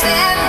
Tell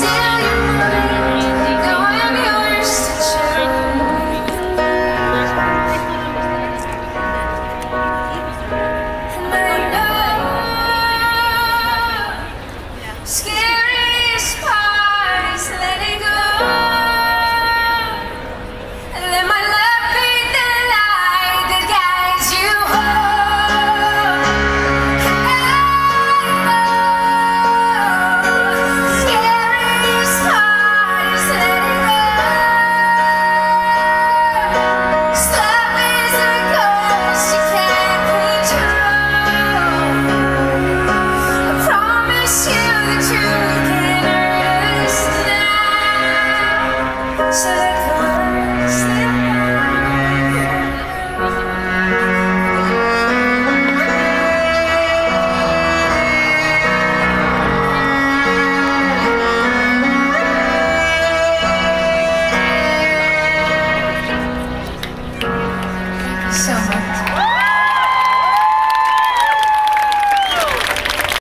so much.